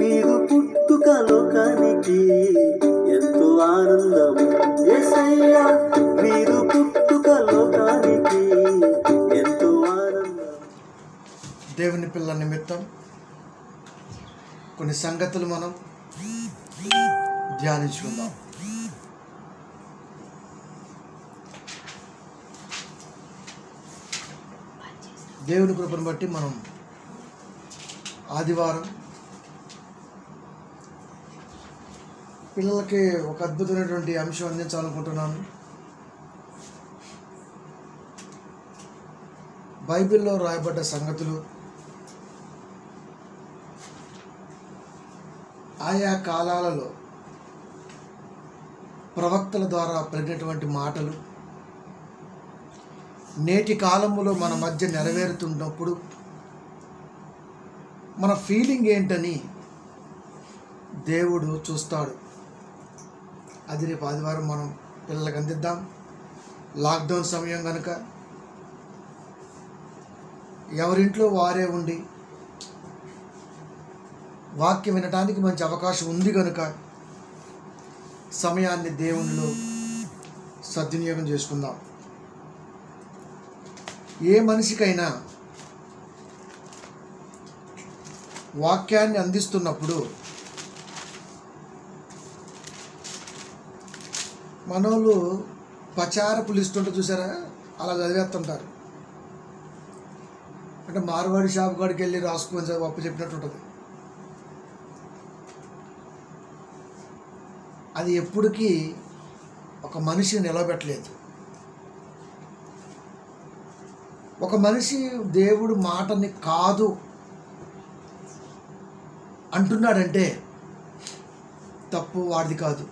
మీరు పుట్టుక లోకానికి ఎంతో ఆనందం ఎసయ్యా మీరు పుట్టుక లోకానికి ఎంతో ఆనందం దేవుని పిల్లల నిమిత్తం కొన్ని సంగతులు మనం ధ్యానించుకుందాం. దేవుని కృపను బట్టి మనం ఆదివారం పిల్లలకి ఒక అద్భుతమైనటువంటి అంశం అందించాలనుకుంటున్నాను. బైబిల్లో రాయబడ్డ సంగతులు ఆయా కాలాలలో ప్రవక్తల ద్వారా పలికినటువంటి మాటలు నేటి కాలంలో మన మధ్య నెరవేరుతున్నప్పుడు మన ఫీలింగ్ ఏంటని దేవుడు చూస్తాడు. అది రేపు ఆదివారం మనం పిల్లలకు అందిద్దాం. లాక్డౌన్ సమయం కనుక ఎవరింట్లో వారే ఉండి వాక్యం వినడానికి మంచి అవకాశం ఉంది కనుక సమయాన్ని దేవునిలో సద్వినియోగం చేసుకుందాం. ఏ మనిషికైనా వాక్యాన్ని అందిస్తున్నప్పుడు మనోళ్ళు పచారపు లిస్ట్ ఉంటే చూసారా? అలా చదివేస్తుంటారు. అంటే మార్వాడి షాప్ కాడికి వెళ్ళి రాసుకొని అప్పు చెప్పినట్టు ఉంటుంది. అది ఎప్పటికీ ఒక మనిషిని నిలబెట్టలేదు. ఒక మనిషి దేవుడు మాటని కాదు అంటున్నాడంటే తప్పు వాడిది కాదు.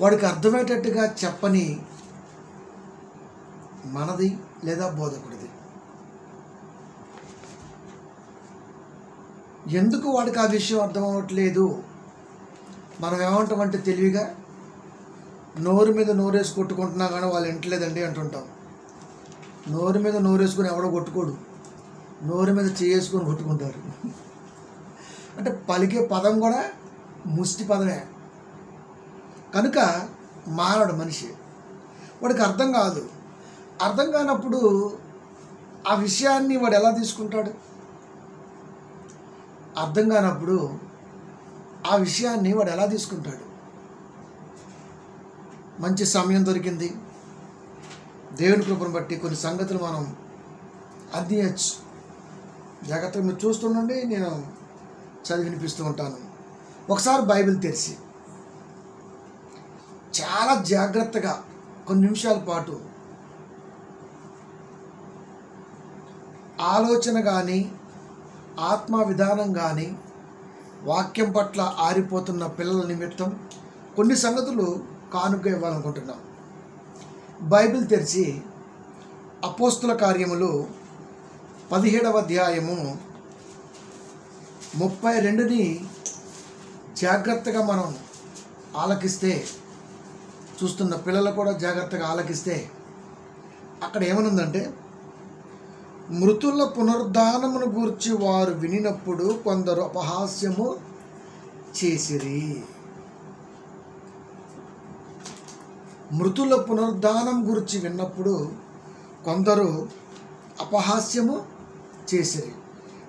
వాడికి అర్థమయ్యేటట్టుగా చెప్పని మనది లేదా బోధకుడిది. ఎందుకు వాడికి ఆ విషయం అర్థం అవ్వట్లేదు మనం ఏమంటామంటే తెలివిగా నోరు మీద నోరేసి కొట్టుకుంటున్నా కానీ వాళ్ళు వింటలేదండి అంటుంటాం. నోరు మీద నోరేసుకొని ఎవడో కొట్టుకోడు. నోరు మీద చేసుకొని కొట్టుకుంటారు. అంటే పలికే పదం కూడా ముష్టి పదమే. కనుక మారడు మనిషి. వాడికి అర్థం కాదు. అర్థం కానప్పుడు ఆ విషయాన్ని వాడు ఎలా తీసుకుంటాడు? అర్థం కానప్పుడు ఆ విషయాన్ని వాడు ఎలా తీసుకుంటాడు? మంచి సమయం దొరికింది. దేవుని కృపను బట్టి కొన్ని సంగతులు మనం అందించచ్చు జాగ్రత్తగా మీరు చూస్తుండండి నేను చదివి వినిపిస్తూ ఉంటాను. ఒకసారి బైబిల్ తెరిచి. చాలా జాగ్రత్తగా కొన్ని నిమిషాల పాటు ఆలోచన కానీ ఆత్మ విధానం కానీ వాక్యం పట్ల ఆరిపోతున్న పిల్లల నిమిత్తం కొన్ని సంగతులు కానుక ఇవ్వాలనుకుంటున్నాం. బైబిల్ తెరిచి అపోస్తుల కార్యములు పదిహేడవ అధ్యాయము ముప్పై రెండుని జాగ్రత్తగా మనం ఆలకిస్తే చూస్తున్న పిల్లలు కూడా జాగ్రత్తగా ఆలకిస్తే అక్కడ ఏమనుందంటే మృతుల పునరుద్ధానమును గూర్చి వారు వినినప్పుడు కొందరు అపహాస్యము చేసిరి. మృతుల పునరుద్ధానం గురించి విన్నప్పుడు కొందరు అపహాస్యము చేసిరి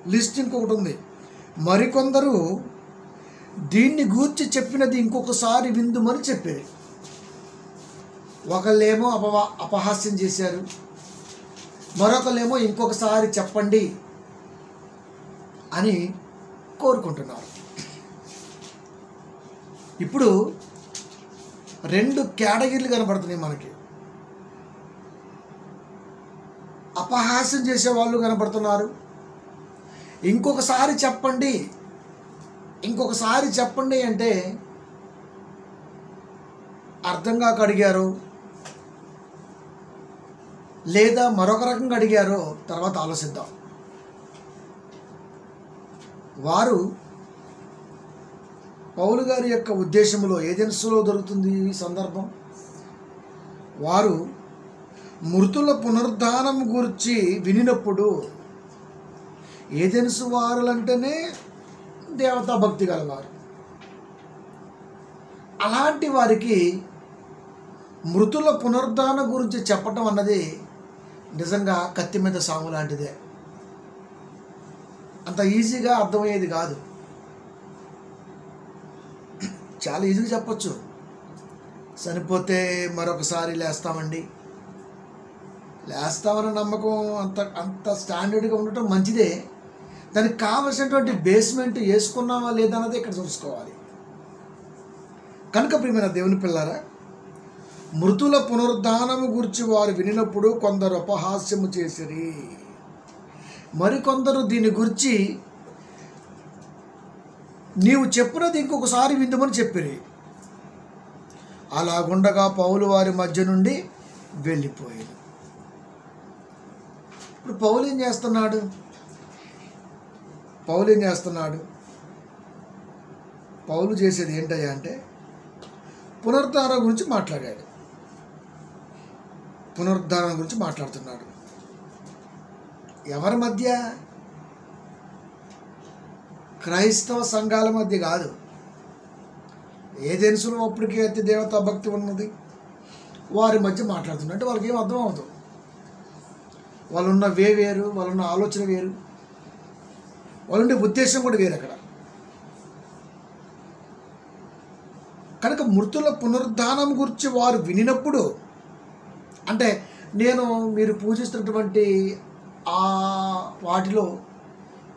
లిస్ట్ ఇంకొకటి ఉంది. మరికొందరు దీన్ని గూర్చి చెప్పినది ఇంకొకసారి విందుమని చెప్పేది ఒకళ్ళేమో అపవా అపహాస్యం చేశారు. మరొకళ్ళేమో ఇంకొకసారి చెప్పండి అని కోరుకుంటున్నారు. ఇప్పుడు రెండు కేటగిరీలు కనబడుతున్నాయి మనకి. అపహాస్యం చేసే వాళ్ళు కనబడుతున్నారు ఇంకొకసారి చెప్పండి. ఇంకొకసారి చెప్పండి అంటే అర్థం కాక అడిగారు. లేదా మరొక రకంగా అడిగారో. తర్వాత ఆలోచిద్దాం. వారు పౌలు గారి యొక్క ఉద్దేశంలో ఏజెన్సీలో దొరుకుతుంది ఈ సందర్భం? వారు మృతుల పునరుద్ధానం గురించి వినినప్పుడు ఏజెన్సు వారులంటేనే దేవతా భక్తి గలవారు. అలాంటి వారికి మృతుల పునరుద్ధానం గురించి చెప్పటం అన్నది నిజంగా కత్తి మీద సాము లాంటిదే. అంత ఈజీగా అర్థమయ్యేది కాదు. చాలా ఈజీగా చెప్పొచ్చు. చనిపోతే మరొకసారి లేస్తామండి. లేస్తామన్న నమ్మకం అంత అంత స్టాండర్డ్గా ఉండటం మంచిదే. దానికి కావలసినటువంటి బేస్మెంట్ వేసుకున్నామా లేదా అన్నది ఇక్కడ చూసుకోవాలి. కనుక ప్రియమైన దేవుని పిల్లారా మృతుల పునరుద్ధానము గురించి వారు వినినప్పుడు కొందరు అపహాస్యము చేసిరి. మరికొందరు దీని గురించి నీవు చెప్పినది ఇంకొకసారి విందుమని చెప్పిరి. అలాగుండగా పౌలు వారి మధ్య నుండి వెళ్ళిపోయాడు ఇప్పుడు పౌలు ఏం చేస్తున్నాడు? పౌలు ఏం చేస్తున్నాడు? పౌలు చేసేది ఏంటయ్యా అంటే పునరుద్ధారం గురించి మాట్లాడాడు. పునరుద్ధారం గురించి మాట్లాడుతున్నాడు. ఎవరి మధ్య? క్రైస్తవ సంఘాల మధ్య కాదు. ఏజెన్సులో అప్పటికే అతి దేవతా భక్తి ఉన్నది? వారి మధ్య మాట్లాడుతున్నట్టు అంటే వాళ్ళకి ఏం అర్థం అవుతుంది వాళ్ళున్న వే వేరు వాళ్ళున్న ఆలోచన వేరు. వాళ్ళుండే ఉద్దేశం కూడా వేరు అక్కడ. కనుక మృతుల పునరుద్ధానం గురించి వారు వినినప్పుడు అంటే నేను మీరు పూజిస్తున్నటువంటి ఆ వాటిలో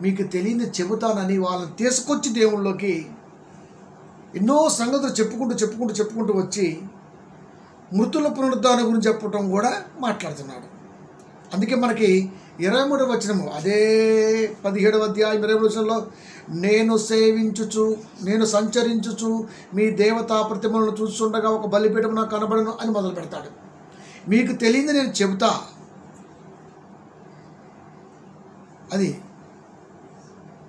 మీకు తెలియని చెబుతానని వాళ్ళని తీసుకొచ్చి దేవుళ్ళలోకి ఎన్నో సంగతులు చెప్పుకుంటూ చెప్పుకుంటూ చెప్పుకుంటూ వచ్చి మృతుల పునరుద్ధానం గురించి చెప్పటం కూడా మాట్లాడుతున్నాడు. అందుకే మనకి ఇరవై మూడవ వచనము అదే పదిహేడవ అధ్యాయం ఇరవై వచనంలో నేను సేవించుచు నేను సంచరించుచు మీ దేవతా ప్రతిమలను చూస్తుండగా ఒక బలిపీఠం నాకు కనబడను అని మొదలు పెడతాడు. మీకు తెలియదు నేను చెబుతా. అది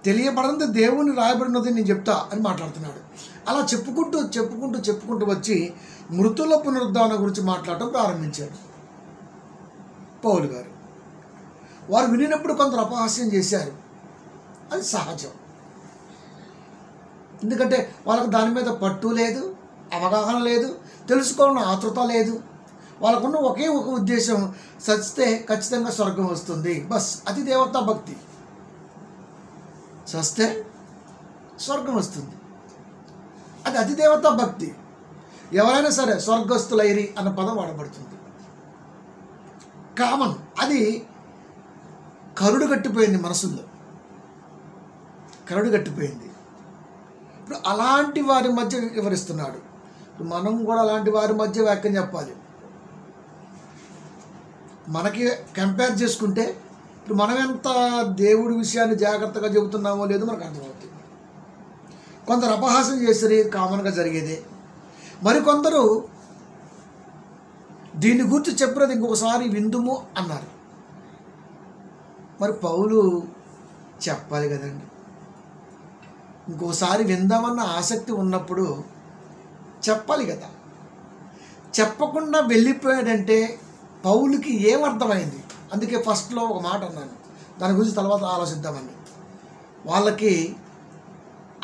తెలియబడంది దేవుని రాయబడినది నేను చెప్తా అని మాట్లాడుతున్నాడు. అలా చెప్పుకుంటూ చెప్పుకుంటూ చెప్పుకుంటూ వచ్చి మృతుల పునరుద్ధరణ గురించి మాట్లాడటం ప్రారంభించాడు పౌలు గారు. వారు వినినప్పుడు కొందరు అపహాస్యం చేశారు. అది సహజం. ఎందుకంటే వాళ్ళకు దాని మీద పట్టు లేదు అవగాహన లేదు తెలుసుకోవాలన్న ఆతృత లేదు. వాళ్ళకున్న ఒకే ఒక ఉద్దేశం చచ్చితే ఖచ్చితంగా స్వర్గం వస్తుంది. బస్ అది దేవతా భక్తి. చస్తే స్వర్గం వస్తుంది. అది అతిదేవత భక్తి. ఎవరైనా సరే స్వర్గస్థులైరి అన్న పదం వాడబడుతుంది. కామన్. అది కరుడు కట్టిపోయింది మనసులో. కరుడు కట్టిపోయింది. ఇప్పుడు అలాంటి వారి మధ్య వివరిస్తున్నాడు. మనం కూడా అలాంటి వారి మధ్య వాక్యం చెప్పాలి. మనకి కంపేర్ చేసుకుంటే ఇప్పుడు మనం ఎంత దేవుడి విషయాన్ని జాగ్రత్తగా చెబుతున్నామో లేదో మనకు అర్థమవుతుంది. కొందరు అపహాసం చేసేది కామన్గా జరిగేదే. మరికొందరు దీని గురించి చెప్పినది ఇంకొకసారి విందుము అన్నారు. మరి పౌలు చెప్పాలి కదండి. ఇంకోసారి విందామన్న ఆసక్తి ఉన్నప్పుడు చెప్పాలి కదా. చెప్పకుండా వెళ్ళిపోయాడంటే పౌలుకి ఏమర్థమైంది అందుకే ఫస్ట్లో ఒక మాట అన్నాను. దాని గురించి తర్వాత ఆలోచిద్దామని వాళ్ళకి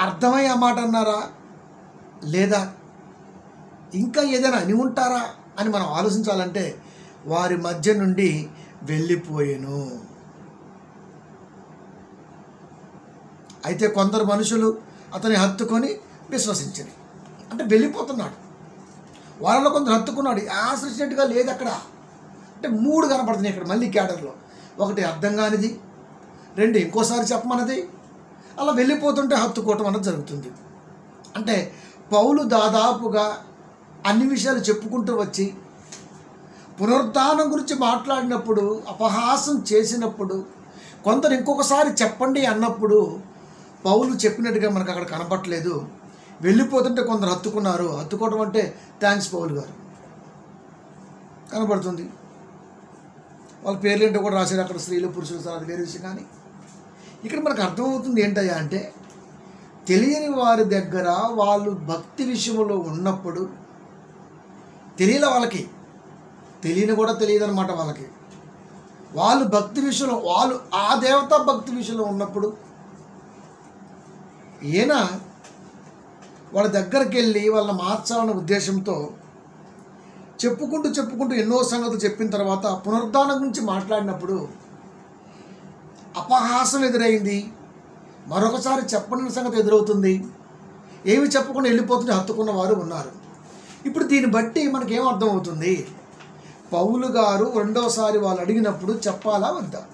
అర్థమయ్యే మాట అన్నారా? లేదా? ఇంకా ఏదైనా అని ఉంటారా? అని మనం ఆలోచించాలంటే వారి మధ్య నుండి వెళ్ళిపోయాను. అయితే కొందరు మనుషులు అతని హత్తుకొని విశ్వసించని అంటే వెళ్ళిపోతున్నాడు. వాళ్ళలో కొందరు హత్తుకున్నాడు. ఆశ్రయించినట్టుగా లేదు అక్కడ. అంటే మూడు కనపడుతున్నాయి ఇక్కడ మళ్ళీ క్యాడర్లో. ఒకటి అర్థం కానిది రెండు ఇంకోసారి చెప్పమన్నది అలా వెళ్ళిపోతుంటే హత్తుకోవటం అన్నది జరుగుతుంది. అంటే పౌలు దాదాపుగా అన్ని విషయాలు చెప్పుకుంటూ వచ్చి పునరుద్ధానం గురించి మాట్లాడినప్పుడు అపహాసం చేసినప్పుడు కొందరు ఇంకొకసారి చెప్పండి అన్నప్పుడు పౌలు చెప్పినట్టుగా మనకు అక్కడ కనపట్లేదు వెళ్ళిపోతుంటే కొందరు హత్తుకున్నారు. హత్తుకోవడం అంటే థ్యాంక్స్ పౌలు గారు. కనబడుతుంది వాళ్ళ పేర్లు ఏంటో కూడా రాశారు అక్కడ స్త్రీలు పురుషులు సార్ అది వేరే విషయం. కానీ ఇక్కడ మనకు అర్థమవుతుంది ఏంటయ్యా అంటే తెలియని వారి దగ్గర వాళ్ళు భక్తి విషయంలో ఉన్నప్పుడు తెలియలే వాళ్ళకి తెలియని కూడా తెలియదు అనమాట వాళ్ళకి. వాళ్ళు భక్తి విషయంలో వాళ్ళు ఆ దేవత భక్తి విషయంలో ఉన్నప్పుడు ఈయన వాళ్ళ దగ్గరికి వెళ్ళి వాళ్ళని మార్చాలనే ఉద్దేశంతో చెప్పుకుంటూ చెప్పుకుంటూ ఎన్నో సంగతులు చెప్పిన తర్వాత పునరుద్ధానం గురించి మాట్లాడినప్పుడు అపహాసం ఎదురైంది. మరొకసారి చెప్పని సంగతి ఎదురవుతుంది. ఏమి చెప్పకుండా వెళ్ళిపోతుంటే హత్తుకున్న వారు ఉన్నారు. ఇప్పుడు దీన్ని బట్టి మనకేం అర్థమవుతుంది? పౌలు గారు రెండోసారి వాళ్ళు అడిగినప్పుడు చెప్పాలా వద్దా?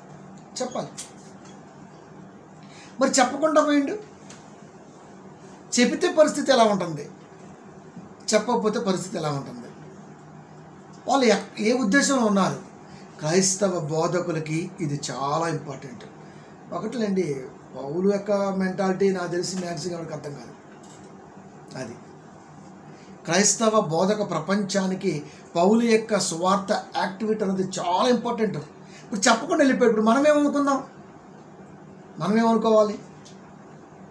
చెప్పాలి. మరి చెప్పకుండా పోయిండు? చెబితే పరిస్థితి ఎలా ఉంటుంది? చెప్పకపోతే పరిస్థితి ఎలా ఉంటుంది? వాళ్ళు ఎక్- ఏ ఉద్దేశంలో ఉన్నారు? క్రైస్తవ బోధకులకి ఇది చాలా ఇంపార్టెంట్ ఒకటిలేండి పౌలు యొక్క మెంటాలిటీ నాకు తెలిసి మ్యాక్సిమం ఎవరికి అర్థం కాదు. అది. క్రైస్తవ బోధక ప్రపంచానికి పౌలు యొక్క సువార్త యాక్టివిటీ అనేది చాలా ఇంపార్టెంట్ ఇప్పుడు చెప్పకుండా వెళ్ళిపోయి ఇప్పుడు మనమేమనుకుందాం మనమేమనుకోవాలి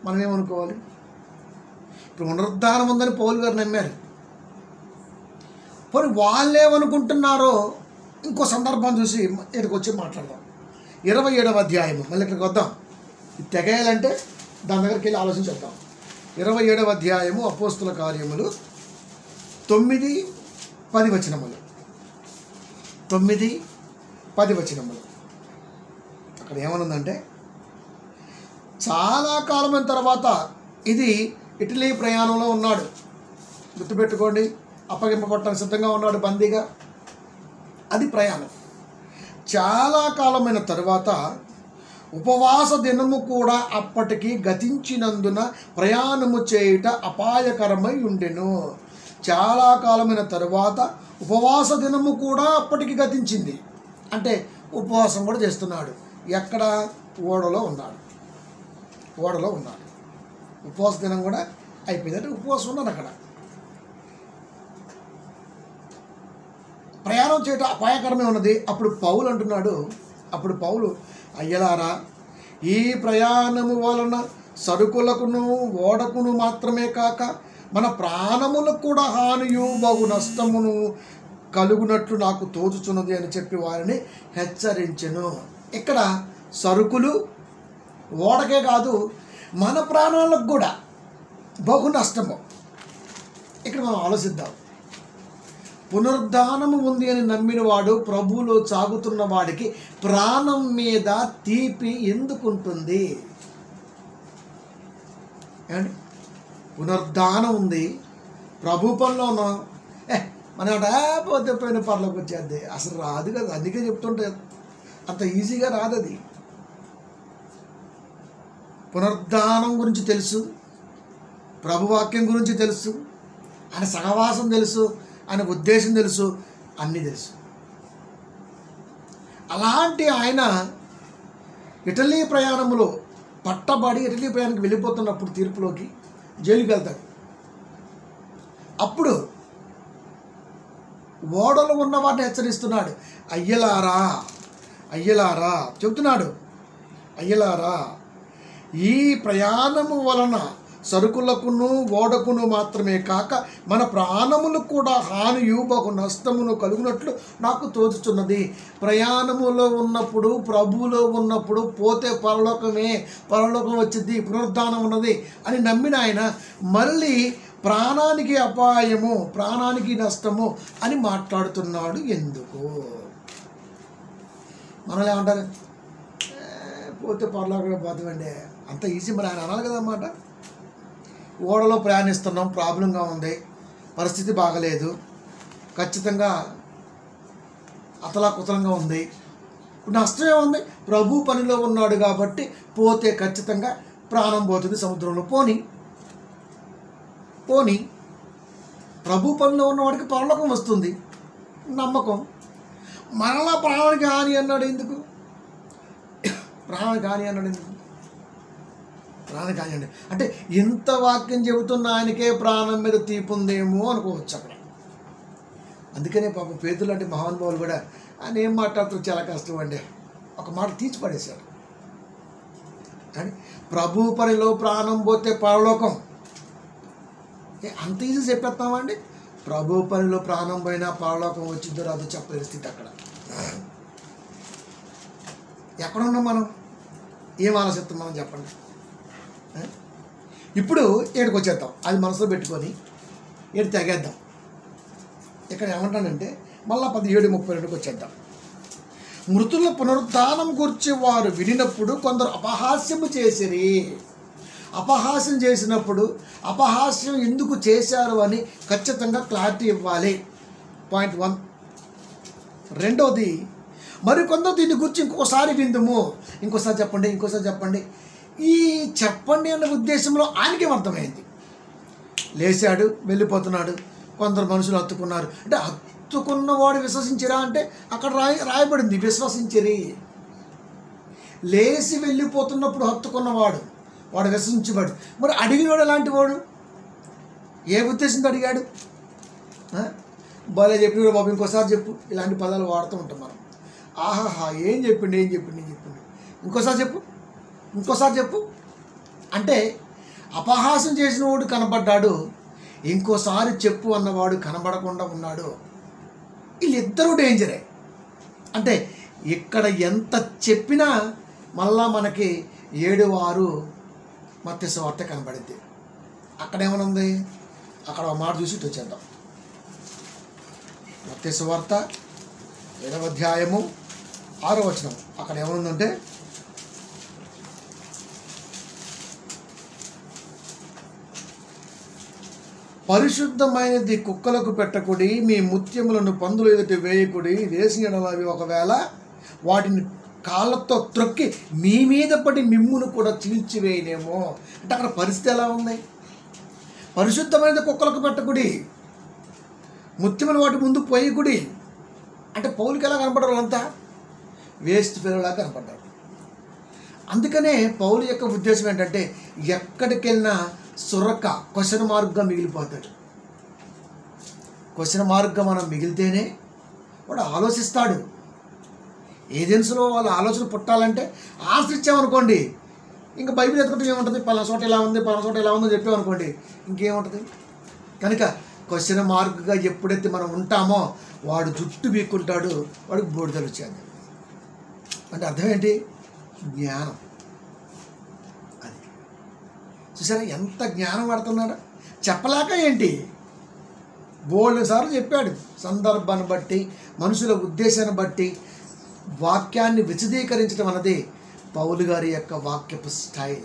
మనమేమనుకోవాలి ఇప్పుడు పునరుద్ధానం ఉందని పౌలు గారు నమ్మారు. పోనీ వాళ్ళు ఏమనుకుంటున్నారో ఇంకో సందర్భం చూసి ఇక్కడికి వచ్చి మాట్లాడదాం. ఇరవై ఏడవ అధ్యాయము. మళ్ళీ ఇక్కడికి వద్దాం. ఇది తెగేయాలంటే దాని దగ్గరికి వెళ్ళి ఆలోచించేద్దాం ఇరవై ఏడవ అధ్యాయము అపోస్తుల కార్యములు. తొమ్మిది పది వచనములు. తొమ్మిది పది వచనములు. అక్కడ ఏమనుందంటే చాలా కాలమైన తర్వాత ఇది ఇటలీ ప్రయాణంలో ఉన్నాడు. గుర్తుపెట్టుకోండి. అప్పగింపబట్టడానికి సిద్ధంగా ఉన్నాడు బందీగా. అది ప్రయాణం. చాలా కాలమైన తరువాత ఉపవాస దినము కూడా అప్పటికి గతించినందున ప్రయాణము చేయుట అపాయకరమై ఉండెను. చాలా కాలమైన తరువాత ఉపవాస దినము కూడా అప్పటికి గతించింది. అంటే ఉపవాసం కూడా చేస్తున్నాడు. ఎక్కడ? ఓడలో ఉన్నాడు. ఓడలో ఉన్నాడు. ఉపవాస దినం కూడా అయిపోయింది. అంటే ఉపవాసం ఉన్నాడు అక్కడ ప్రయాణం చేయటం అపాయకరమే ఉన్నది. అప్పుడు పౌలు అంటున్నాడు. అప్పుడు పౌలు అయ్యలారా ఈ ప్రయాణము వలన సరుకులకును ఓడకును మాత్రమే కాక మన ప్రాణములకు కూడా హానియు బహు నష్టమును కలుగునట్లు నాకు తోచుచున్నది అని చెప్పి వారిని హెచ్చరించెను. ఇక్కడ సరుకులు ఓడకే కాదు మన ప్రాణాలకు కూడా బహు నష్టము. ఇక్కడ మనం ఆలోచిద్దాం. పునరుద్ధానము ఉంది అని నమ్మిన వాడు ప్రభువులో సాగుతున్న వాడికి ప్రాణం మీద తీపి ఎందుకుంటుంది? ఏమండి? పునరుద్ధానం ఉంది. ప్రభు పనిలో ఉన్నాం. ఏ మన పోతే పోయిన పర్లోకి వచ్చేది అసలు రాదు కదా. అందుకే చెప్తుంటే అంత ఈజీగా రాదు అది. పునరుద్ధానం గురించి తెలుసు. ప్రభువాక్యం గురించి తెలుసు. ఆయన సహవాసం తెలుసు. అనే ఉద్దేశం తెలుసు అన్నీ తెలుసు. అలాంటి ఆయన ఇటలీ ప్రయాణంలో పట్టబడి ఇటలీ ప్రయాణానికి వెళ్ళిపోతున్నప్పుడు తీర్పులోకి జైలుకి వెళ్తాడు. అప్పుడు ఓడలు ఉన్న వాటిని హెచ్చరిస్తున్నాడు అయ్యలారా అయ్యలారా చెబుతున్నాడు అయ్యలారా ఈ ప్రయాణము వలన సరుకులకును ఓడకును మాత్రమే కాక మన ప్రాణములు కూడా హానియు బహు నష్టమును కలుగునట్లు నాకు తోచుచున్నది. ప్రయాణములో ఉన్నప్పుడు ప్రభువులో ఉన్నప్పుడు పోతే పరలోకమే పరలోకం వచ్చింది పునరుద్ధానం ఉన్నది అని నమ్మిన ఆయన మళ్ళీ ప్రాణానికి అపాయము ప్రాణానికి నష్టము అని మాట్లాడుతున్నాడు ఎందుకు? మనల్ని ఏమంటారు? పోతే పరలోకమే పోతామండి. అంత ఈజీ మరి ఆయన అనాలి కదన్నమాట. ఓడలో ప్రయాణిస్తున్నాం ప్రాబ్లంగా ఉంది పరిస్థితి బాగలేదు. ఖచ్చితంగా అతలాకుతలంగా ఉంది. నష్టం ఏముంది ప్రభు పనిలో ఉన్నాడు కాబట్టి పోతే ఖచ్చితంగా ప్రాణం పోతుంది సముద్రంలో. పోని పోని ప్రభు పనిలో ఉన్నవాడికి పరలోకం వస్తుంది. నమ్మకం. మరలా ప్రాణానికి హాని అన్నాడు ఎందుకు? ప్రాణానికి హాని అన్నాడు ఎందుకు? రాదు కానివ్వండి. అంటే ఇంత వాక్యం చెబుతున్న ఆయనకే ప్రాణం మీద తీపుందేమో అనుకోవచ్చు అక్కడ. అందుకనే పాపం పేతులు లాంటి మహానుభావులు కూడా ఆయన ఏం మాట్లాడుతారు చాలా కష్టం అండి. ఒక మాట తీసి పడేశాడు కానీ ప్రభు పనిలో ప్రాణం పోతే పరలోకం. ఏ, అంత ఈజీ చెప్పేస్తామండి ప్రభు పనిలో ప్రాణం పోయినా పరలోకం వచ్చిందో రాదు చెప్పలేని స్థితి అక్కడ. ఎక్కడ ఉన్నాం మనం? ఏం ఆలోచిస్తాం మనం చెప్పండి. ఇప్పుడు ఏడుకు వచ్చేద్దాం అది మనసులో పెట్టుకొని ఏడు తెగేద్దాం. ఇక్కడ ఏమంటానంటే మళ్ళా పదిహేడు ముప్పై రెండుకి వచ్చేద్దాం. మృతుల పునరుద్ధానం గురించి వారు వినినప్పుడు కొందరు అపహాస్యము చేసిరి. అపహాస్యం చేసినప్పుడు అపహాస్యం ఎందుకు చేశారు అని ఖచ్చితంగా క్లారిటీ ఇవ్వాలి. Point one. రెండవది మరి కొందరు దీని గురించి ఇంకోసారి విందుము. ఇంకోసారి చెప్పండి ఇంకోసారి చెప్పండి. ఈ చెప్పండి అన్న ఉద్దేశంలో ఆయనకేం అర్థమైంది? లేచాడు వెళ్ళిపోతున్నాడు. కొందరు మనుషులు హత్తుకున్నారు. అంటే హత్తుకున్నవాడు విశ్వసించరా అంటే అక్కడ రాయ రాయబడింది విశ్వసించరి. లేచి వెళ్ళిపోతున్నప్పుడు హత్తుకున్నవాడు వాడు విశ్వసించబడు. మరి అడిగినవాడు ఎలాంటి వాడు? ఏ ఉద్దేశంతో అడిగాడు? భలే చెప్పిన బాబు ఇంకోసారి చెప్పు. ఇలాంటి పదాలు వాడుతూ ఉంటాం మనం ఆహాహా ఏం చెప్పిండు ఏం చెప్పిండు ఏం చెప్పిండు? ఇంకోసారి చెప్పు. ఇంకోసారి చెప్పు. అంటే అపహాసం చేసిన వాడు కనబడ్డాడు ఇంకోసారి చెప్పు అన్నవాడు కనబడకుండా ఉన్నాడు. వీళ్ళిద్దరూ డేంజరే. అంటే ఇక్కడ ఎంత చెప్పినా మళ్ళా మనకి ఏడు ఆరు మత్స్య వార్త కనబడింది. అక్కడ ఏమనుంది అక్కడ ఒక మాట చూసి వచ్చేద్దాం మత్స్య వార్త ఏడవ అధ్యాయము ఆరో వచనం. అక్కడ ఏమనుందంటే పరిశుద్ధమైనది కుక్కలకు పెట్టకుడి మీ ముత్యములను పందులు ఎదుటి వేయకుడి వేసిన అవి ఒకవేళ వాటిని కాళ్ళతో త్రొక్కి మీ మీద పడి మిమ్మును కూడా చీల్చివేయనేమో. అంటే అక్కడ పరిస్థితి ఎలా ఉంది? పరిశుద్ధమైనది కుక్కలకు పెట్టకుడి ముత్యములు వాటి ముందు పోయకుడి. అంటే పౌలకి ఎలా కనపడరు అంతా వేస్ట్ ఫెలోలా కనపడ్డారు. అందుకనే పౌలు యొక్క ఉద్దేశం ఏంటంటే ఎక్కడికి వెళ్ళినా సురక్క క్వశ్చన్ మార్క్గా మిగిలిపోతాడు. క్వశ్చన్ మార్క్గా మనం మిగిలితేనే వాడు ఆలోచిస్తాడు. ఏజెన్సీలో వాళ్ళ ఆలోచన పుట్టాలంటే ఆన్సర్ ఇంకా బైబిల్ ఎత్తుకుంటే ఏముంటుంది? పలానా చోట ఇలా ఉంది పలానా చోట ఇలా ఉందో చెప్పామనుకోండి ఇంకేముంటుంది? కనుక క్వశ్చన్ మార్క్గా ఎప్పుడైతే మనం ఉంటామో వాడు జుట్టు బీక్కుంటాడు వాడికి బూడిదలు వచ్చేది అంటే అర్థం ఏంటి? జ్ఞానం అది చూసారా ఎంత జ్ఞానం పడుతున్నాడు చెప్పలేక ఏంటి? బోల్డ్ సార్లు చెప్పాడు. సందర్భాన్ని బట్టి మనుషుల ఉద్దేశాన్ని బట్టి వాక్యాన్ని విశదీకరించడం అన్నది పౌలు గారి యొక్క వాక్యపు స్టైల్.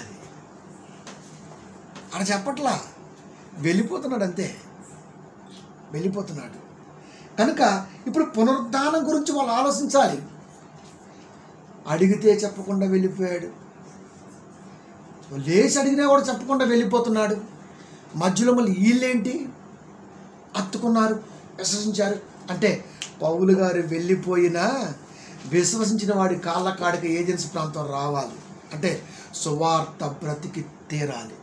అది. అక్కడ చెప్పట్లా? వెళ్ళిపోతున్నాడు అంతే. వెళ్ళిపోతున్నాడు. కనుక ఇప్పుడు పునరుద్ధానం గురించి వాళ్ళు ఆలోచించాలి. అడిగితే చెప్పకుండా వెళ్ళిపోయాడు. లేచి అడిగినా కూడా చెప్పకుండా వెళ్ళిపోతున్నాడు. మధ్యలో మళ్ళీ వీళ్ళేంటి? అత్తుకున్నారు విశ్వసించారు. అంటే పౌలు గారు వెళ్ళిపోయినా విశ్వసించిన వాడి కాళ్ళ కాడికి ఏజెన్సీ ప్రాంతం రావాలి. అంటే సువార్త బ్రతికి తీరాలి.